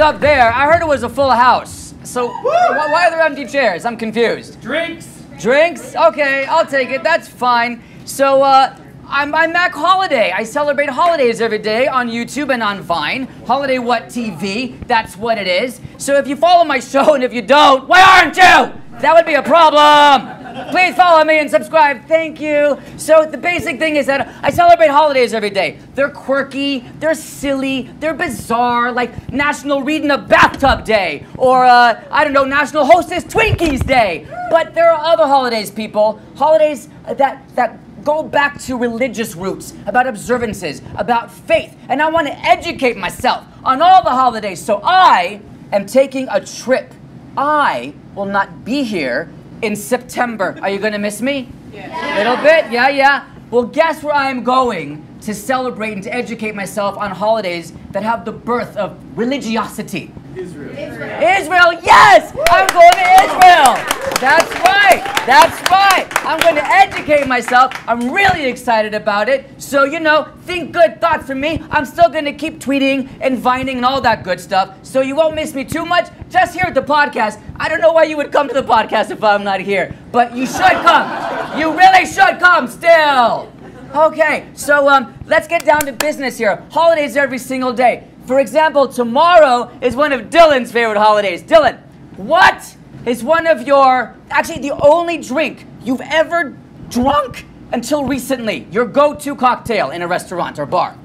up there. I heard it was a full house. So wh- why are there empty chairs? I'm confused. Drinks. Drinks? Okay, I'll take it. That's fine. So, uh, I'm, I'm Mack Holiday. I celebrate holidays every day on YouTube and on Vine. Holiday What TV, that's what it is. So if you follow my show and if you don't, why aren't you? That would be a problem. Please follow me and subscribe. Thank you. So the basic thing is that I celebrate holidays every day. They're quirky, they're silly, they're bizarre, like National Read in a Bathtub Day, or uh, I don't know, National Hostess Twinkies Day. But there are other holidays, people. Holidays that that go back to religious roots, about observances, about faith, and I want to educate myself on all the holidays. So I am taking a trip. I will not be here in September. Are you going to miss me? Yeah. Little bit? Yeah, yeah. Well, guess where I'm going to celebrate and to educate myself on holidays that have the birth of religiosity. Israel. Israel, yes! I'm going to Israel! That's right! That's right! I'm going to educate myself. I'm really excited about it. So, you know, think good thoughts for me. I'm still going to keep tweeting and vining and all that good stuff. So you won't miss me too much. Just here at the podcast. I don't know why you would come to the podcast if I'm not here, but you should come. You really should come still. Okay, so um, let's get down to business here. Holidays every single day. For example, tomorrow is one of Dylan's favorite holidays. Dylan, what is one of your, actually, the only drink you've ever drunk until recently? Your go to cocktail in a restaurant or bar?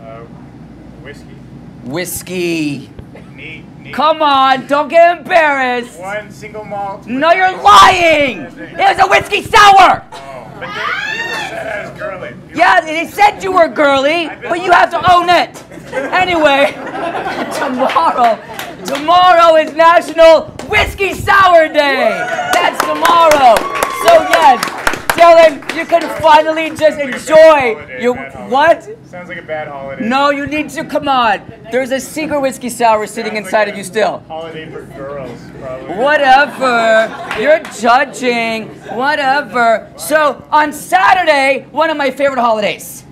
Uh, whiskey. Whiskey. Neat. neat. Come on, don't get embarrassed. One single malt. No, you're lying! It was a whiskey sour! Oh, but they, people said I was girly. People- Yeah, they said you were girly, but you have to own it. Anyway, tomorrow, tomorrow is National Whiskey Sour Day. That's tomorrow. So yes, Dylan, you can finally just enjoy your what? Sounds like a bad holiday. No, you need to come on. There's a secret whiskey sour sitting Sounds inside like of you still. Holiday for girls, probably. Whatever. You're judging. Whatever. So, on Saturday, one of my favorite holidays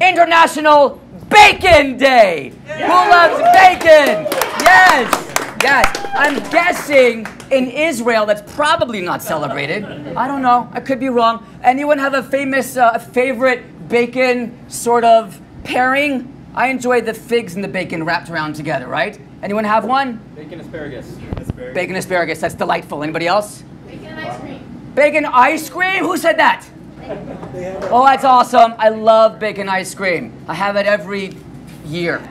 International Bacon Day. Who loves bacon? Yes. Yes. I'm guessing in Israel that's probably not celebrated. I don't know. I could be wrong. Anyone have a famous, uh, favorite bacon sort of pairing? I enjoy the figs and the bacon wrapped around together, right? Anyone have one? Bacon asparagus. Bacon asparagus. That's delightful. Anybody else? Bacon ice cream. Bacon ice cream? Who said that? Oh, that's awesome. I love bacon ice cream. I have it every year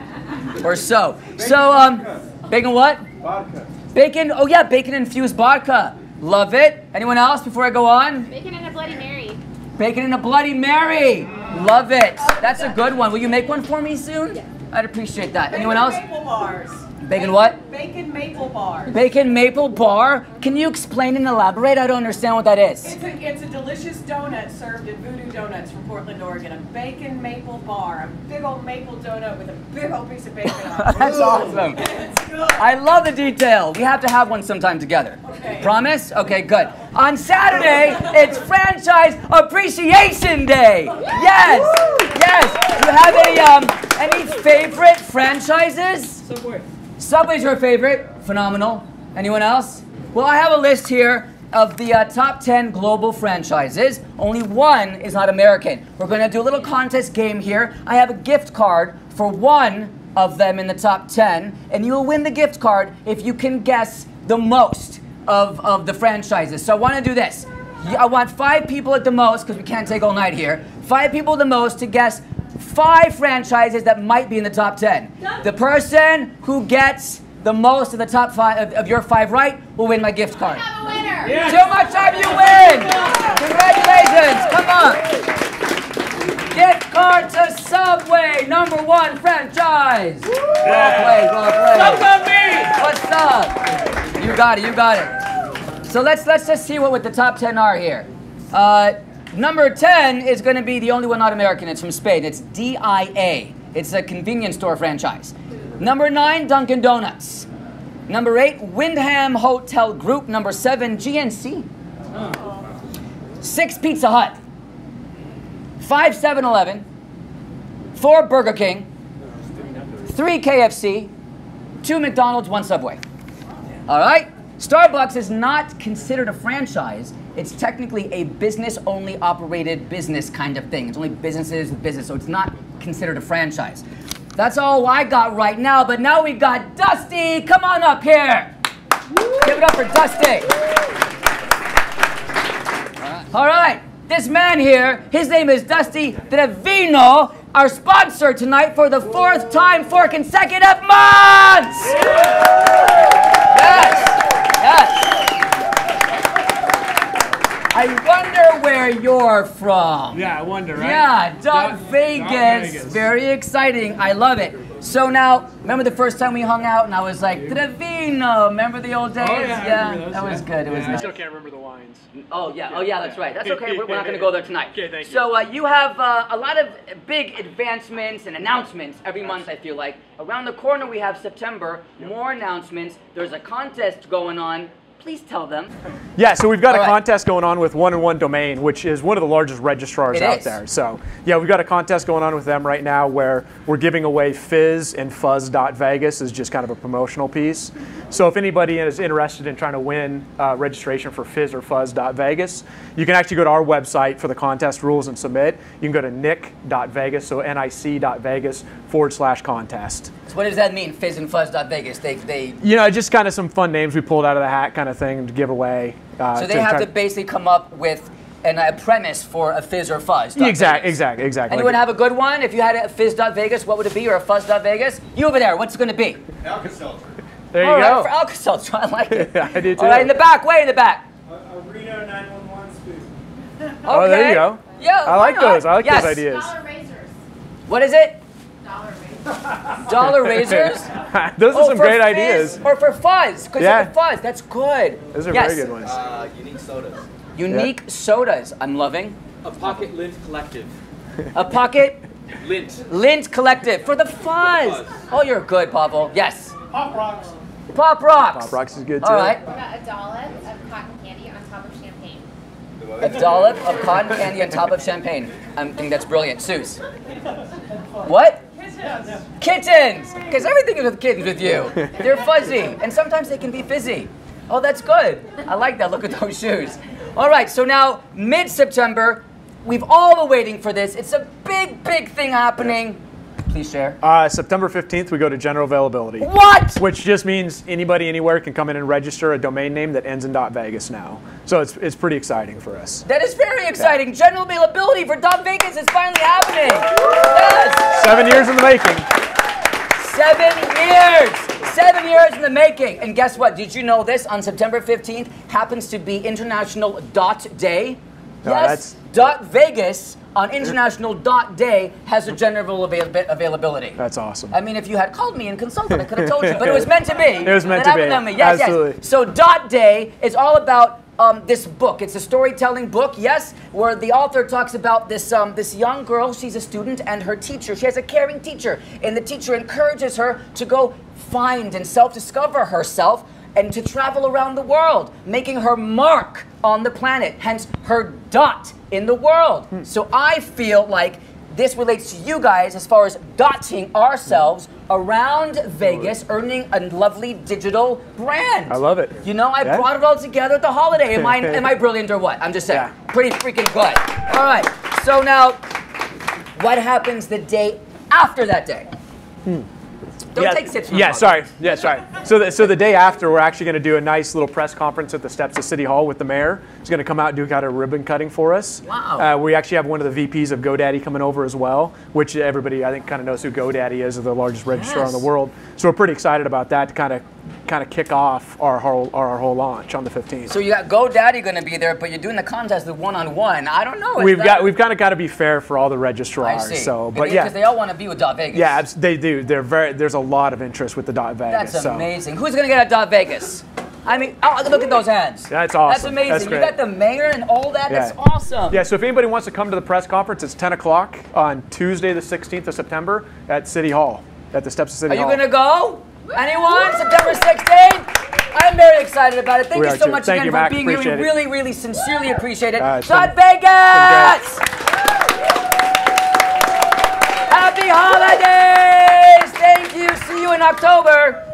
or so. So, um, bacon what? Vodka. Bacon, oh yeah, bacon infused vodka. Love it. Anyone else before I go on? Bacon and a Bloody Mary. Bacon and a Bloody Mary. Love it. That's a good one. Will you make one for me soon? I'd appreciate that. Anyone else? Maple bars. Bacon what? Bacon maple bar. Bacon maple bar. Can you explain and elaborate? I don't understand what that is. It's a, it's a delicious donut served at Voodoo Donuts from Portland, Oregon. A bacon maple bar. A big old maple donut with a big old piece of bacon on it. That's awesome. I love the detail. We have to have one sometime together. Okay. Promise? Okay, good. On Saturday, it's Franchise Appreciation Day. Yes, yes. Do you have any um any favorite franchises? Subway. Subway's your favorite. Phenomenal. Anyone else? Well, I have a list here of the uh, top 10 global franchises. Only one is not American. We're going to do a little contest game here. I have a gift card for one of them in the top 10, and you will win the gift card if you can guess the most of, of the franchises. So I want to do this. I want five people at the most, because we can't take all night here, five people at the most to guess five franchises that might be in the top 10. The person who gets the most of the top five of, of your five right will win my gift card. Have a winner. Too much time, you win! Congratulations! Come on! Gift card to Subway, number one franchise. Well played, well played. What's up? You got it, you got it. So let's let's just see what, what the top ten are here. Uh, number ten is going to be the only one not American. It's from Spain. It's DIA. It's a convenience store franchise. Number nine, Dunkin' Donuts. Number eight, Wyndham Hotel Group. Number seven, GNC. Six, Pizza Hut. Five, 7 Eleven. Four, Burger King. Three, KFC. Two, McDonald's. One, Subway. All right? Starbucks is not considered a franchise. It's technically a business only operated business kind of thing. It's only businesses with business, so it's not considered a franchise. That's all I got right now, but now we got Dusty. Come on up here. Give it up for Dusty. All right, this man here, his name is Dusty Trevino, our sponsor tonight for the fourth time, for consecutive months. Yes, yes. I wonder where you're from. Yeah, I wonder, right? Yeah, Dot Dot- Vegas. Dot Vegas. Very exciting. I love it. So now, remember the first time we hung out and I was like, Trevino. Remember the old days? Oh, yeah, I remember those, that was good. It was Yeah, I still can't remember the lines. Oh yeah, oh yeah, that's right. That's okay. We're, we're not going to go there tonight. Okay, thank you. So uh, you have uh, a lot of big advancements and announcements every month. I feel like around the corner we have September. More announcements. There's a contest going on. Please tell them. Yeah, so we've got a All right. contest going on with One and One Domain, which is one of the largest registrars It out is. there. So yeah, we've got a contest going on with them right now where we're giving away Fizz and Fuzz.Vegas is just kind of a promotional piece. So if anybody is interested in trying to win uh, registration for Fizz or Fuzz.Vegas, you can actually go to our website for the contest rules and submit. You can go to nick.vegas, so nic.vegas forward slash contest. So what does that mean? Fizz and Fuzz.Vegas. They they You know, just kind of some fun names we pulled out of the hat kind of thing to give away. Uh, so they have to basically come up with an, a premise for a Fizz or Fuzz. Exactly, exactly, exactly. Anyone have a good one? If you had a Fizz.Vegas, what would it be? Or a Fuzz.Vegas? You over there, what's it going to be? There you All right, go. for Alka-Seltzer, I like it. I do too. All right, in the back, way in the back. A Reno 911 spoof. Okay. Oh, there you go. Yeah, I like not? those. I like yes. those ideas. Dollar razors. What is it? Dollar razors. Dollar razors? those are Oh, some great Fizz ideas. Or for fuzz, because Yeah. of the fuzz. That's good. Those are yes. very good ones. Uh, unique sodas. Unique sodas. I'm loving. A pocket lint collective. A pocket Lint. lint collective for the fuzz. Oh, you're good, Pawel. Yes. Pop rocks. Pop rocks. Pop Rocks is good too. All right. We got a dollop of cotton candy on top of champagne. A dollop of cotton candy on top of champagne. I think that's brilliant. Suze. What? Kittens! Because everything is with kittens with you. They're fuzzy, and sometimes they can be fizzy. Oh, that's good. I like that. Look at those shoes. All right, so now mid September, we've all been waiting for this. It's a big, big thing happening. Please share. Uh, September 15th, we go to general availability. What? Which just means anybody anywhere can come in and register a domain name that ends in .vegas now. So it's, it's pretty exciting for us. That is very exciting. General availability for Dot Vegas is finally happening. Yes. Seven years in the making. Seven years! Seven years in the making. And guess what? Did you know this? On September 15th happens to be International Dot Day. No, yes, that's- Dot Vegas on International Dot Day has a general avail- availability. That's awesome. I mean, if you had called me and consulted, I could have told you, but it was meant to be. It was meant to be. me. Yes, Absolutely. yes. So Dot Day is all about um, this book. It's a storytelling book, yes, where the author talks about this um, this young girl. She's a student, and her teacher. She has a caring teacher, and the teacher encourages her to go find and self-discover herself. And to travel around the world, making her mark on the planet, hence her dot in the world. Hmm. So I feel like this relates to you guys as far as dotting ourselves around Vegas, earning a lovely digital brand. I love it. You know, I Yeah. brought it all together at the holiday. Am I am I brilliant or what? I'm just saying. Yeah. Pretty freaking good. All right. So now, what happens the day after that day? Hmm. Don't yeah, take sips. from Yeah, sorry. Yeah, sorry. So the, so the day after, we're actually going to do a nice little press conference at the steps of City Hall with the mayor. He's going to come out and do kind of ribbon cutting for us. Wow. Uh, we actually have one of the VPs of GoDaddy coming over as well, which everybody I think kind of knows who GoDaddy is, the largest registrar in the world. So we're pretty excited about that to kind of kind of kick off our whole our whole launch on the 15th. So you got GoDaddy going to be there, but you're doing the contest with one on one. I don't know. We've got we've kind of got to be fair for all the I registrars. see. So, Because but they, yeah. 'cause they all want to be with Dot Vegas. yeah, they do. They're very. There's a lot of interest with the dot Vegas. That's so. amazing. Who's going to get at Dot Vegas? I mean, oh, look at those hands. That's awesome. That's amazing. That's you got the mayor and all that. That's awesome. Yeah, so if anybody wants to come to the press conference, it's 10 o'clock on Tuesday, the 16th of September at City Hall, at the steps of City Hall. Are you gonna go? Anyone? September 16th? I'm very excited about it. Thank We you so too. much Thank again you, for Mack. being here. We really, really sincerely appreciate it. Uh, Todd Vegas! Happy holidays! Thank you. See you in October.